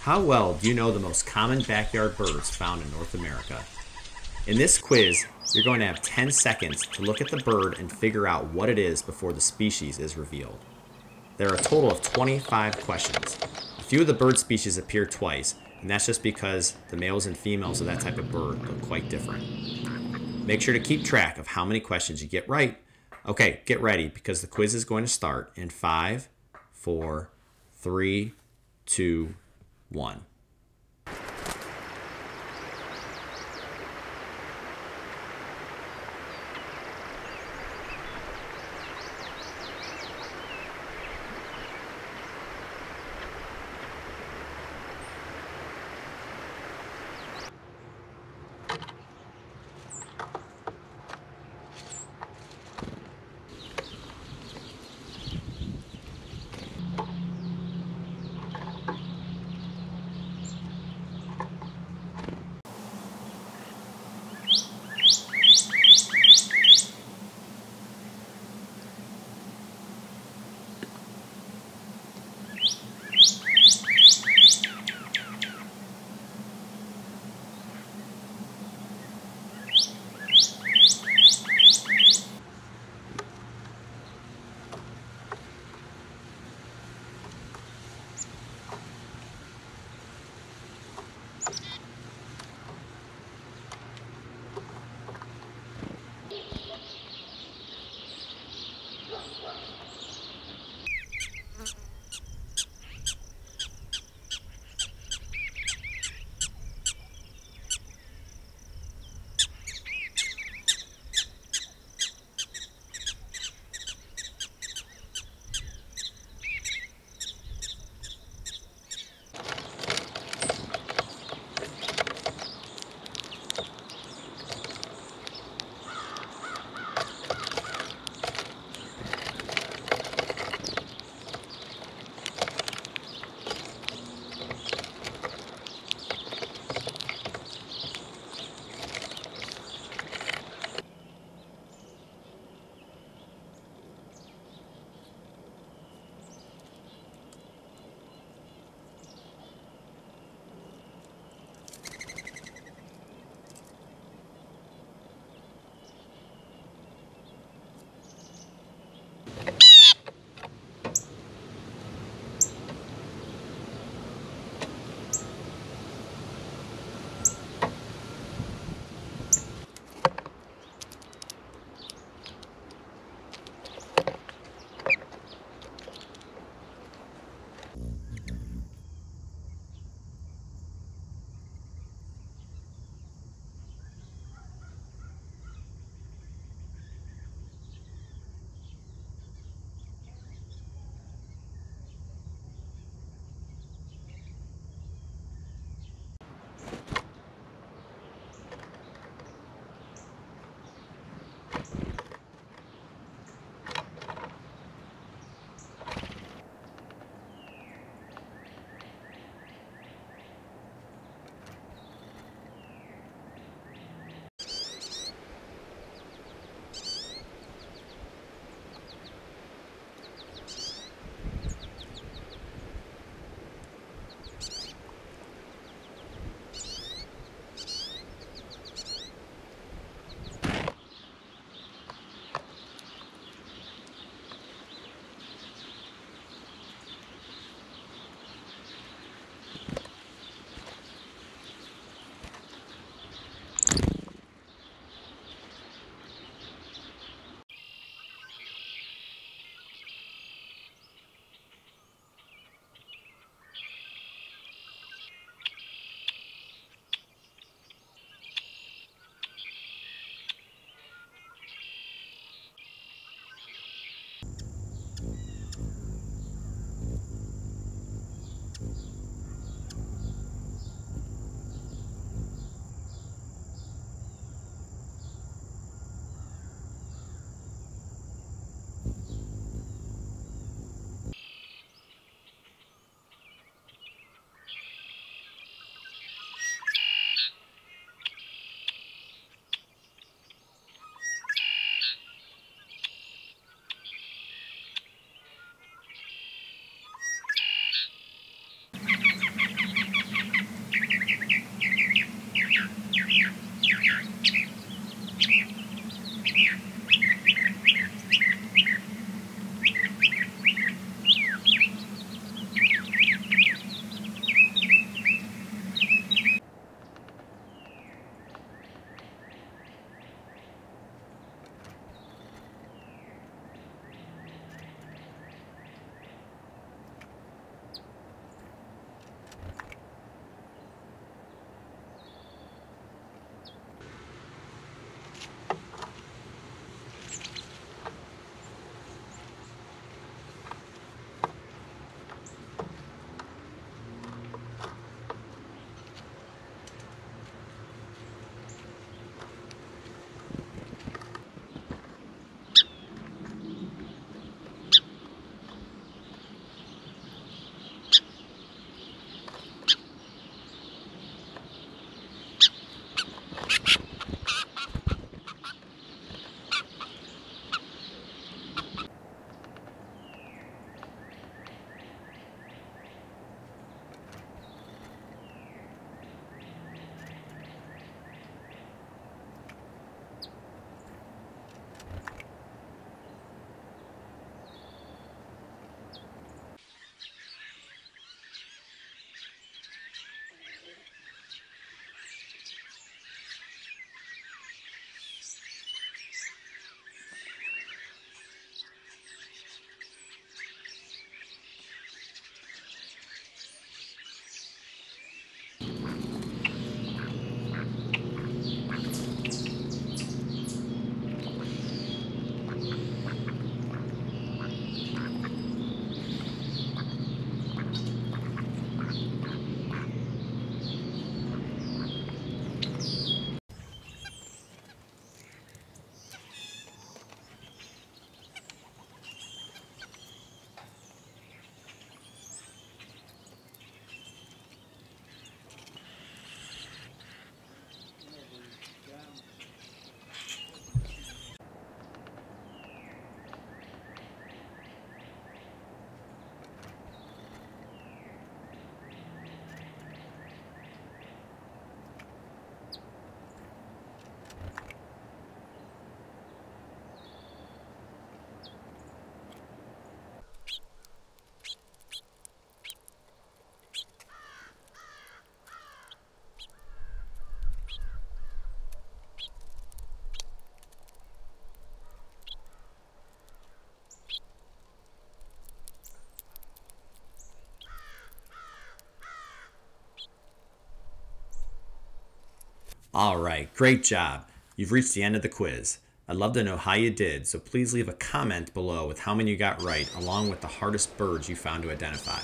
How well do you know the most common backyard birds found in North America? In this quiz, you're going to have 10 seconds to look at the bird and figure out what it is before the species is revealed. There are a total of 25 questions. A few of the bird species appear twice, and that's just because the males and females of that type of bird look quite different. Make sure to keep track of how many questions you get right. Okay, get ready because the quiz is going to start in five, four, three, two, one. All right, great job. You've reached the end of the quiz. I'd love to know how you did, so please leave a comment below with how many you got right, along with the hardest birds you found to identify.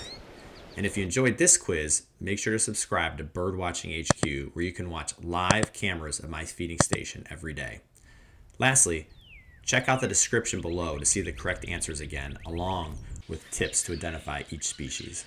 And if you enjoyed this quiz, make sure to subscribe to Birdwatching HQ, where you can watch live cameras of my feeding station every day. Lastly, check out the description below to see the correct answers again, along with tips to identify each species.